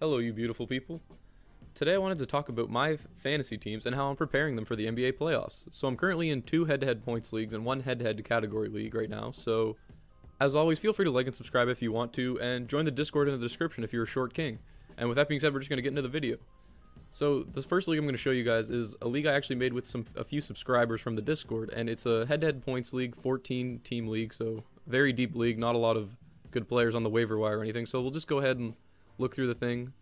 Hello, you beautiful people. Today I wanted to talk about my fantasy teams and how I'm preparing them for the NBA playoffs. So I'm currently in two head-to-head points leagues and one head-to-head category league right now. So as always, feel free to like and subscribe if you want to, and join the Discord in the description if you're a short king. And with that being said, we're just gonna get into the video. So this first league I'm going to show you guys is a league I actually made with some a few subscribers from the Discord, and it's a head-to-head points league, 14 team league, so very deep league, not a lot of good players on the waiver wire or anything. So we'll just go ahead and look through the thing.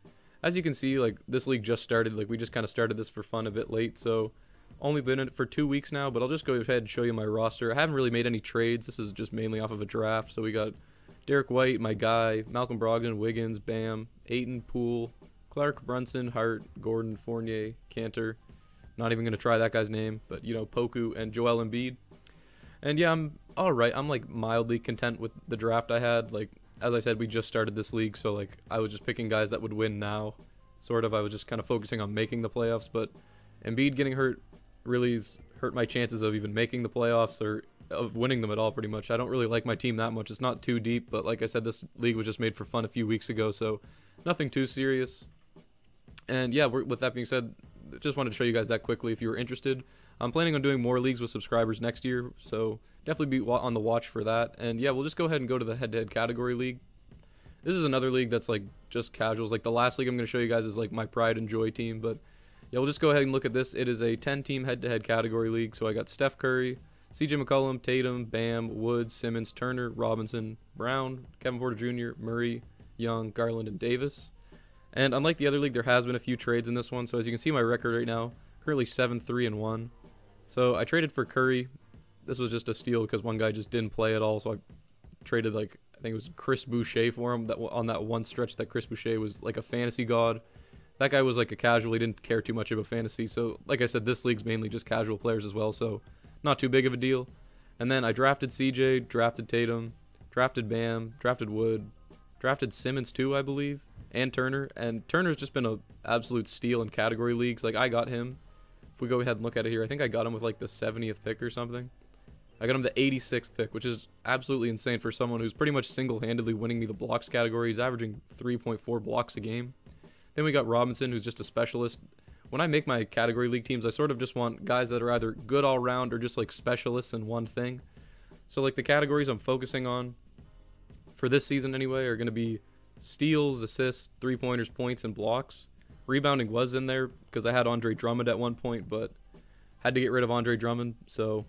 As you can see, like this league just started, like we just kind of started this for fun a bit late, so only been in it for two weeks now. But I'll just go ahead and show you my roster. I haven't really made any trades. This is just mainly off of a draft. So we got Derrick White, my guy, Malcolm Brogdon, Wiggins, Bam, Ayton, Poole, Clark, Brunson, Hart, Gordon, Fournier, Kanter. Not even gonna try that guy's name, but you know Poku and Joel Embiid. And yeah, I'm all right. I'm like mildly content with the draft I had. Like as I said, we just started this league, so like I was just picking guys that would win now. Sort of, I was just kind of focusing on making the playoffs, but Embiid getting hurt really hurt my chances of even making the playoffs or of winning them at all. Pretty much, I don't really like my team that much. It's not too deep, but like I said, this league was just made for fun a few weeks ago, so nothing too serious. And yeah, with that being said, just wanted to show you guys that quickly if you were interested. I'm planning on doing more leagues with subscribers next year, so definitely be on the watch for that. And yeah, we'll just go ahead and go to the head-to-head category league. This is another league that's like just casuals. Like the last league I'm going to show you guys is like my pride and joy team, but yeah, we'll just go ahead and look at this. It is a 10-team head-to-head category league. So I got Steph Curry, CJ McCollum, Tatum, Bam, Woods, Simmons, Turner, Robinson, Brown, Kevin Porter Jr., Murray, Young, Garland, and Davis. And unlike the other league, there has been a few trades in this one. So as you can see, my record right now currently seven, three, and one. So I traded for Curry. This was just a steal because one guy just didn't play at all. So I traded like I think it was Chris Boucher for him. That on that one stretch that Chris Boucher was like a fantasy god. That guy was like a casual. He didn't care too much about fantasy. So like I said, this league's mainly just casual players as well. So not too big of a deal. And then I drafted CJ, drafted Tatum, drafted Bam, drafted Wood, drafted Simmons too, I believe and Turner. And Turner's just been a absolute steal in category leagues. Like I got him. If we go ahead and look at it here, I think I got him with like the 70th pick or something. I got him the 86th pick, which is absolutely insane for someone who's pretty much single-handedly winning me the blocks category. He's averaging 3.4 blocks a game. Then we got Robinson, who's just a specialist. When I make my category league teams, I sort of just want guys that are either good all round or just like specialists in one thing. So like the categories I'm focusing on for this season anyway are going to be steals, assists, three pointers, points, and blocks. Rebounding was in there because I had Andre Drummond at one point, but had to get rid of Andre Drummond. So,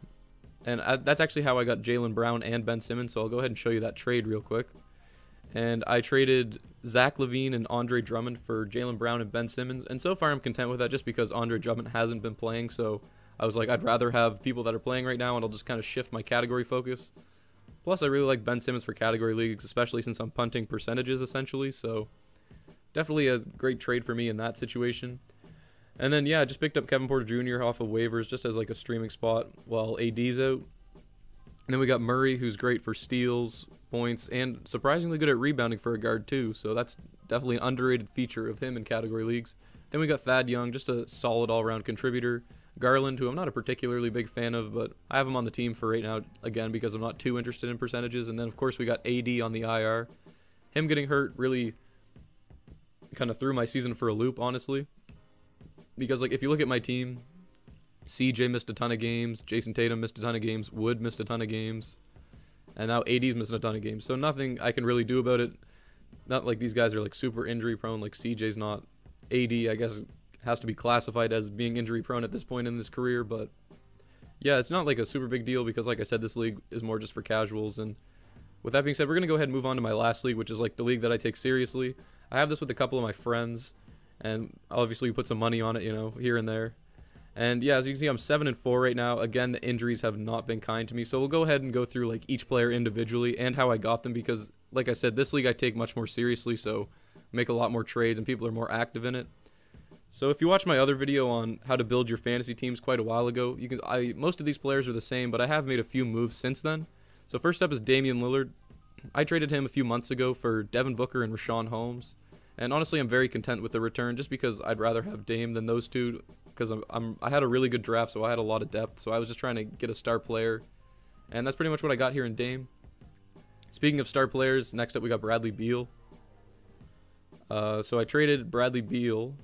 and I, that's actually how I got Jaylen Brown and Ben Simmons. So I'll go ahead and show you that trade real quick. And I traded Zach LaVine and Andre Drummond for Jaylen Brown and Ben Simmons. And so far, I'm content with that just because Andre Drummond hasn't been playing. So I was like, I'd rather have people that are playing right now, and I'll just kind of shift my category focus. Plus, I really like Ben Simmons for category leagues, especially since I'm punting percentages essentially. So, definitely a great trade for me in that situation. And then, yeah, I just picked up Kevin Porter Jr. off of waivers just as like a streaming spot while AD's out. And then we got Murray, who's great for steals, points, and surprisingly good at rebounding for a guard, too. So, that's definitely an underrated feature of him in category leagues. Then we got Thad Young, just a solid all around contributor. Garland, who I'm not a particularly big fan of, but I have him on the team for right now again because I'm not too interested in percentages. And then of course we got AD on the IR. Him getting hurt really kind of threw my season for a loop, honestly. Because like if you look at my team, CJ missed a ton of games, Jayson Tatum missed a ton of games, Wood missed a ton of games, and now AD's missing a ton of games. So nothing I can really do about it. Not like these guys are like super injury prone. Like CJ's not. AD, I guess has to be classified as being injury prone at this point in his career, but yeah, it's not like a super big deal because, like I said, this league is more just for casuals. And with that being said, we're gonna go ahead and move on to my last league, which is like the league that I take seriously. I have this with a couple of my friends, and obviously we put some money on it, you know, here and there. And yeah, as you can see, I'm seven and four right now. Again, the injuries have not been kind to me, so we'll go ahead and go through like each player individually and how I got them because, like I said, this league I take much more seriously, so make a lot more trades and people are more active in it. So if you watch my other video on how to build your fantasy teams quite a while ago, you can I most of these players are the same, but I have made a few moves since then. So first up is Damian Lillard. I traded him a few months ago for Devin Booker and Richaun Holmes. And honestly, I'm very content with the return just because I'd rather have Dame than those two because I'm, I'm I had a really good draft, so I had a lot of depth. So I was just trying to get a star player. And that's pretty much what I got here in Dame. Speaking of star players, next up we got Bradley Beal. Uh, so I traded Bradley Beal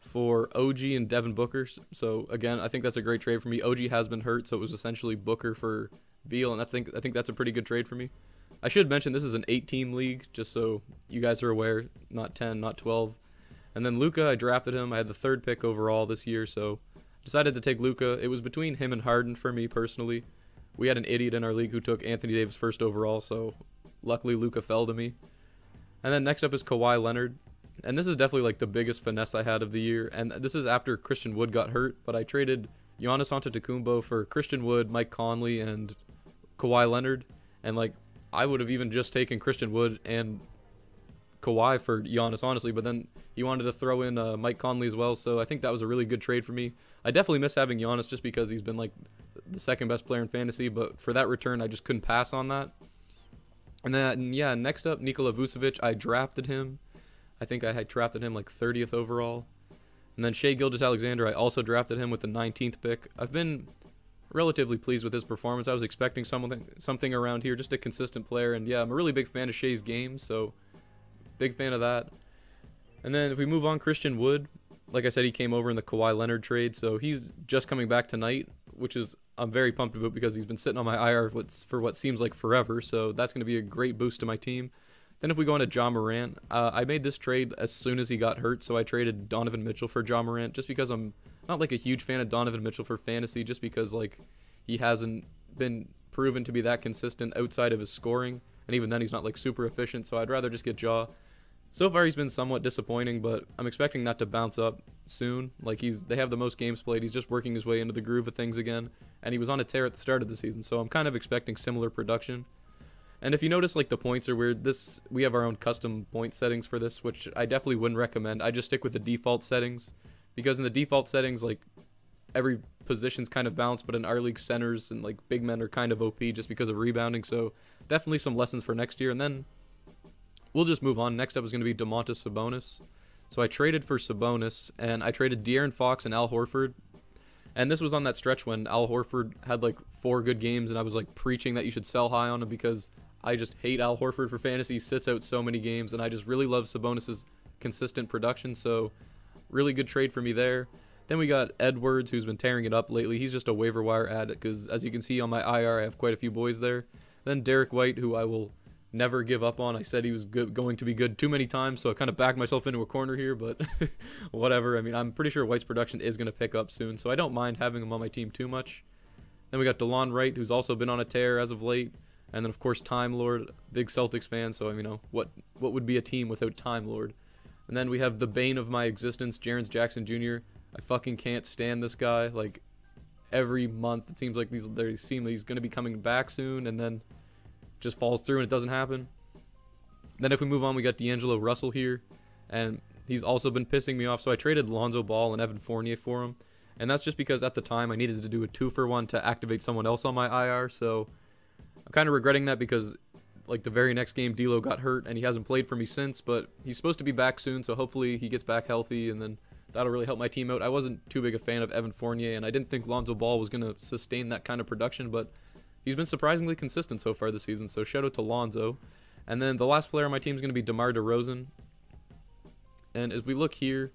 for OG and Devin Booker. So again, I think that's a great trade for me. OG has been hurt, so it was essentially Booker for Beal, and that's think I think that's a pretty good trade for me. I should mention this is an eight-team league, just so you guys are aware, not 10, not 12. And then Luka, I drafted him. I had the third pick overall this year, so decided to take Luka. It was between him and Harden for me personally. We had an idiot in our league who took Anthony Davis first overall, so luckily Luka fell to me. And then next up is Kawhi Leonard. And this is definitely like the biggest finesse I had of the year. And this is after Christian Wood got hurt, but I traded Giannis Antetokounmpo for Christian Wood, Mike Conley, and Kawhi Leonard. And like I would have even just taken Christian Wood and Kawhi for Giannis, honestly. But then he wanted to throw in uh, Mike Conley as well, so I think that was a really good trade for me. I definitely miss having Giannis just because he's been like the second best player in fantasy. But for that return, I just couldn't pass on that. And then yeah, next up Nikola Vucevic. I drafted him. I think I had drafted him like 30th overall. And then Shai Gilgeous-Alexander, I also drafted him with the 19th pick. I've been relatively pleased with his performance. I was expecting something something around here, just a consistent player. And yeah, I'm a really big fan of Shai's game, so big fan of that. And then if we move on, Christian Wood, like I said, he came over in the Kawhi Leonard trade, so he's just coming back tonight, which is I'm very pumped about because he's been sitting on my IR for what seems like forever. So that's going to be a great boost to my team. Then if we go on to Ja Morant, uh, I made this trade as soon as he got hurt, so I traded Donovan Mitchell for Ja Morant just because I'm not like a huge fan of Donovan Mitchell for fantasy, just because like he hasn't been proven to be that consistent outside of his scoring, and even then he's not like super efficient. So I'd rather just get Ja. So far he's been somewhat disappointing, but I'm expecting that to bounce up soon. Like he's they have the most games played. He's just working his way into the groove of things again, and he was on a tear at the start of the season. So I'm kind of expecting similar production. And if you notice, like the points are weird. This we have our own custom point settings for this, which I definitely wouldn't recommend. I just stick with the default settings because in the default settings, like every position's kind of balanced, but in our league, centers and like big men are kind of OP just because of rebounding. So definitely some lessons for next year. And then we'll just move on. Next up is going to be Domantas Sabonis. So I traded for Sabonis, and I traded De'Aaron Fox and Al Horford. And this was on that stretch when Al Horford had like four good games, and I was like preaching that you should sell high on him because I just hate Al Horford for fantasy. He sits out so many games, and I just really love Sabonis's consistent production. So, really good trade for me there. Then we got Edwards, who's been tearing it up lately. He's just a waiver wire ad because, as you can see on my IR, I have quite a few boys there. Then Derrick White, who I will never give up on. I said he was good, going to be good too many times, so I kind of backed myself into a corner here, but whatever. I mean, I'm pretty sure White's production is going to pick up soon, so I don't mind having him on my team too much. Then we got Delon Wright, who's also been on a tear as of late. And then of course Time Lord, big Celtics fan, so i mean you know what what would be a team without Time Lord? And then we have the bane of my existence, Jaren Jackson Jr. I fucking can't stand this guy. Like every month, it seems like these they seem he's gonna be coming back soon, and then just falls through and it doesn't happen. Then if we move on, we got D'Angelo Russell here, and he's also been pissing me off. So I traded Lonzo Ball and Evan Fournier for him, and that's just because at the time I needed to do a two for one to activate someone else on my IR. So I'm kind of regretting that because like the very next game D'Lo got hurt and he hasn't played for me since, but he's supposed to be back soon, so hopefully he gets back healthy and then that'll really help my team out. I wasn't too big a fan of Evan Fournier and I didn't think Lonzo Ball was going to sustain that kind of production, but he's been surprisingly consistent so far this season. So shout out to Lonzo. And then the last player on my team is going to be DeMar DeRozan. And as we look here,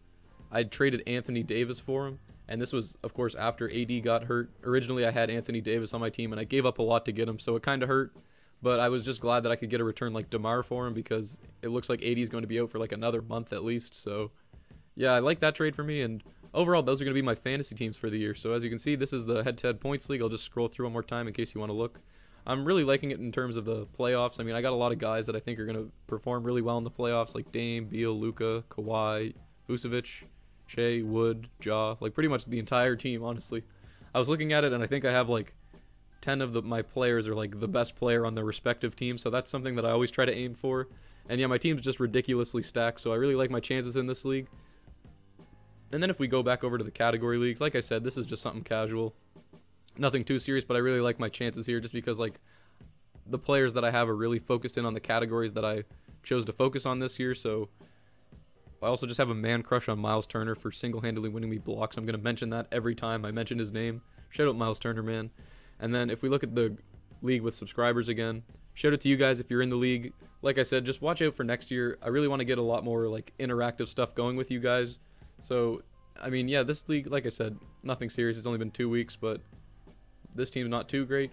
I traded Anthony Davis for him. And this was, of course, after AD got hurt. Originally, I had Anthony Davis on my team, and I gave up a lot to get him, so it kind of hurt. But I was just glad that I could get a return like DeMar for him because it looks like AD is going to be out for like another month at least. So, yeah, I like that trade for me. And overall, those are going to be my fantasy teams for the year. So, as you can see, this is the head to head points league. I'll just scroll through one more time in case you want to look. I'm really liking it in terms of the playoffs. I mean, I got a lot of guys that I think are going to perform really well in the playoffs, like Dame, Beal, Luka, Kawhi, Vucevic. Shai, Wood, Ja, like pretty much the entire team, honestly. I was looking at it and I think I have like 10 of the, my players are like the best player on their respective team, so that's something that I always try to aim for. And yeah, my team's just ridiculously stacked, so I really like my chances in this league. And then if we go back over to the category leagues, like I said, this is just something casual. Nothing too serious, but I really like my chances here just because like the players that I have are really focused in on the categories that I chose to focus on this year, so I also just have a man crush on Miles Turner for single-handedly winning me blocks. I'm going to mention that every time I mention his name. Shout out Miles Turner, man. And then if we look at the league with subscribers again, shout out to you guys if you're in the league. Like I said, just watch out for next year. I really want to get a lot more like interactive stuff going with you guys. So, I mean, yeah, this league, like I said, nothing serious. It's only been two weeks, but this team's not too great.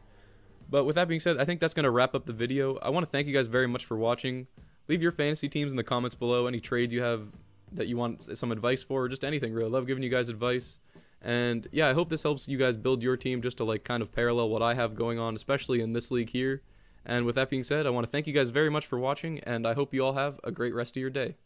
But with that being said, I think that's going to wrap up the video. I want to thank you guys very much for watching. Leave your fantasy teams in the comments below. Any trades you have that you want some advice for, or just anything really. Love giving you guys advice. And yeah, I hope this helps you guys build your team just to like kind of parallel what I have going on, especially in this league here. And with that being said, I want to thank you guys very much for watching, and I hope you all have a great rest of your day.